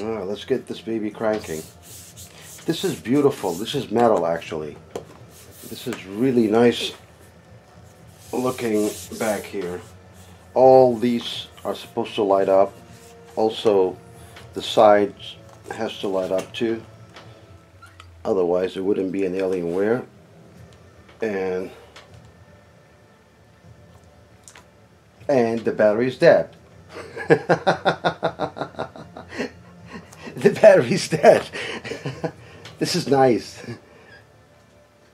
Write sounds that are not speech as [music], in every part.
Alright, let's get this baby cranking. This is beautiful. This is metal actually. This is really nice looking back here. All these are supposed to light up. Also, the sides has to light up too. Otherwise, it wouldn't be an Alienware. And and the battery's dead. [laughs] the battery's dead. [laughs] this is nice.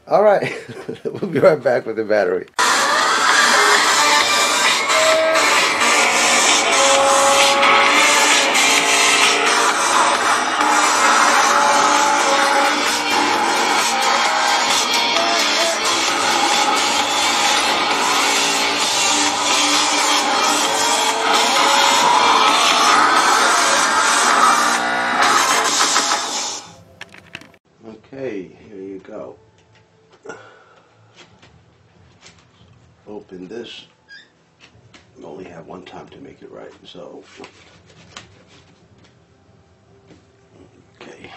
All right, [laughs] we'll be right back with the battery. Open this. You only have one time to make it right, so. Okay.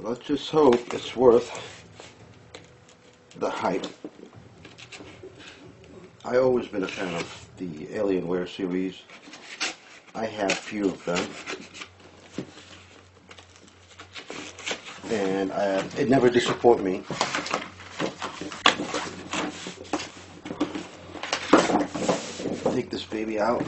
Let's just hope it's worth the hype. I always been a fan of the Alienware series. I have a few of them. And uh, it never disappoint me. Take this baby out.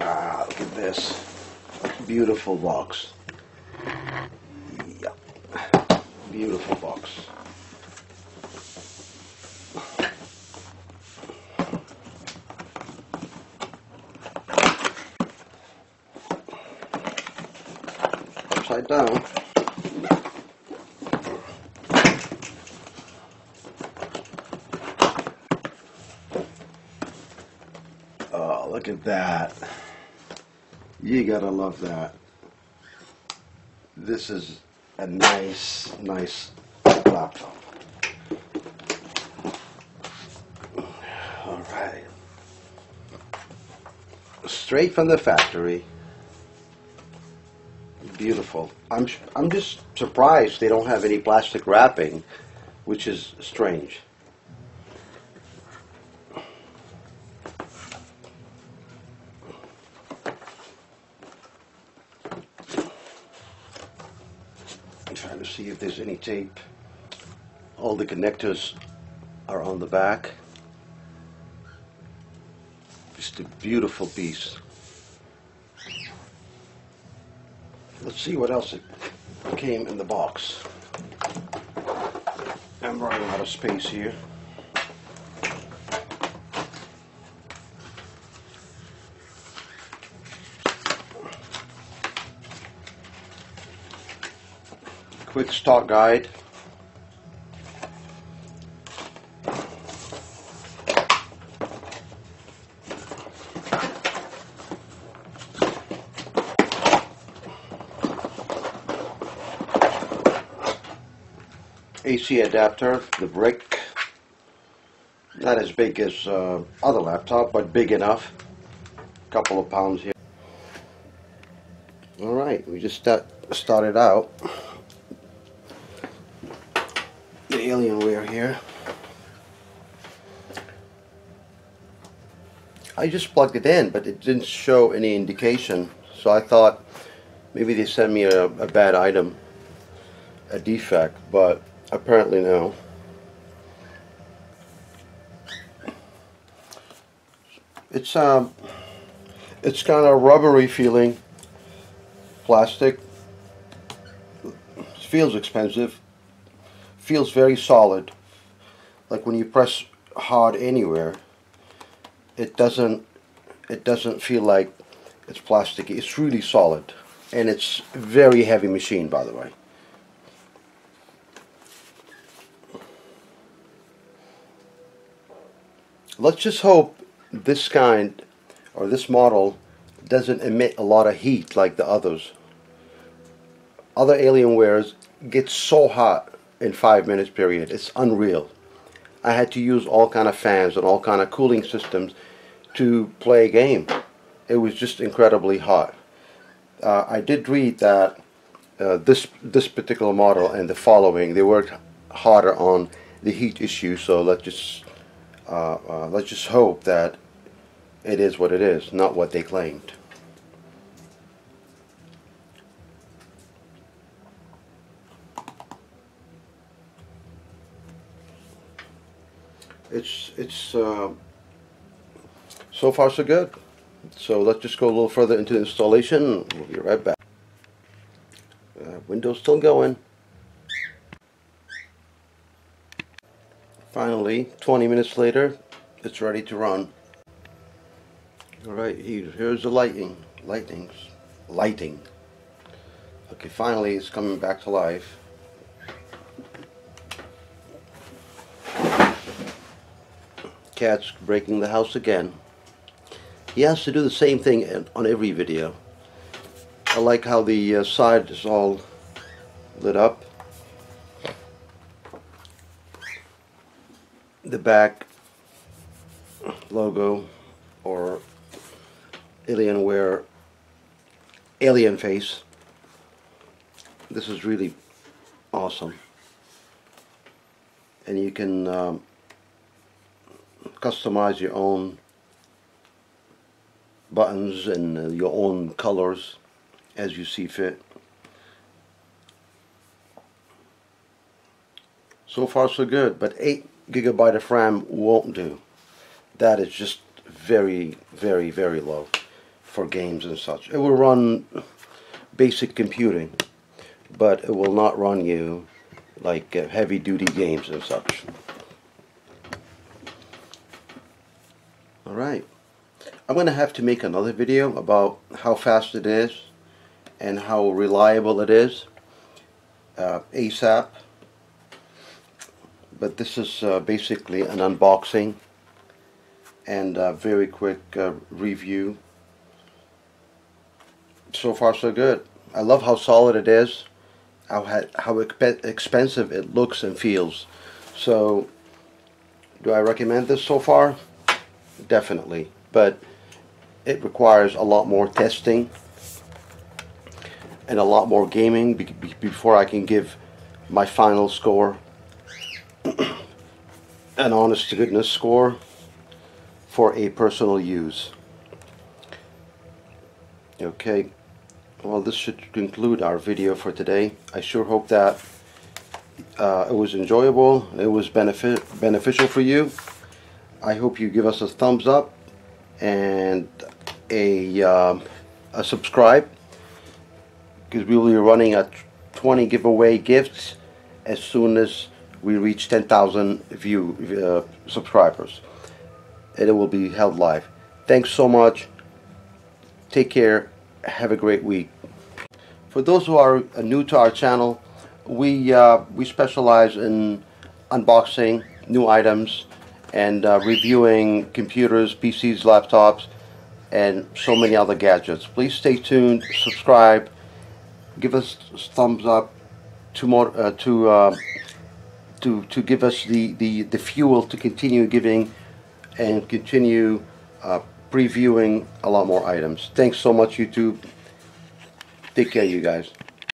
Ah, look at this. Beautiful box. Yep. Beautiful box. Upside down. Oh, look at that. You gotta love that. This is a nice, nice laptop. Alright. Straight from the factory. Beautiful. I'm, I'm just surprised they don't have any plastic wrapping, which is strange. I'm trying to see if there's any tape. All the connectors are on the back. Just a beautiful piece. Let's see what else it came in the box. I'm running out of space here. Quick start guide. AC adapter, the brick. Not as big as uh, other laptop, but big enough. Couple of pounds here. All right, we just start, started out. the Alienware here. I just plugged it in, but it didn't show any indication. So I thought maybe they sent me a, a bad item, a defect, but apparently no. It's um, it's kind of rubbery feeling, plastic. feels expensive feels very solid. Like when you press hard anywhere it doesn't it doesn't feel like it's plastic. It's really solid. And it's very heavy machine by the way. Let's just hope this kind or this model doesn't emit a lot of heat like the others. Other Alienwares get so hot in five minutes period. It's unreal. I had to use all kind of fans and all kind of cooling systems to play a game. It was just incredibly hot. Uh, I did read that uh, this this particular model and the following they worked harder on the heat issue. So let's just uh, uh, let's just hope that it is what it is, not what they claimed. It's it's uh, so far so good. So let's just go a little further into the installation. We'll be right back. Uh, Windows still going. Finally, 20 minutes later, it's ready to run. Alright, here's the lighting. Lightnings. Lighting. Okay, finally it's coming back to life. Cat's breaking the house again. He has to do the same thing on every video. I like how the uh, side is all lit up. the back logo or Alienware alien face. This is really awesome. And you can um, customize your own buttons and uh, your own colors as you see fit. So far so good, but 8 gigabyte of RAM won't do. That is just very, very, very low for games and such. It will run basic computing, but it will not run you like uh, heavy duty games and such. Alright. I'm going to have to make another video about how fast it is and how reliable it is uh, ASAP but this is uh, basically an unboxing and a very quick uh, review. So far so good. I love how solid it is how, how expensive it looks and feels. So do I recommend this so far definitely but it requires a lot more testing and a lot more gaming before I can give my final score [clears throat] an honest to goodness score for a personal use. Okay, well this should conclude our video for today. I sure hope that uh, it was enjoyable, it was benefit beneficial for you. I hope you give us a thumbs up and a, um, a subscribe because we will be running a 20 giveaway gifts as soon as we reach 10,000 view uh, subscribers. And it will be held live. Thanks so much. Take care. Have a great week. For those who are uh, new to our channel we uh, we specialize in unboxing new items and uh, reviewing computers PCs laptops and so many other gadgets please stay tuned subscribe give us thumbs up to more uh, to uh, to, to give us the, the, the fuel to continue giving and continue uh, previewing a lot more items. Thanks so much YouTube. Take care you guys.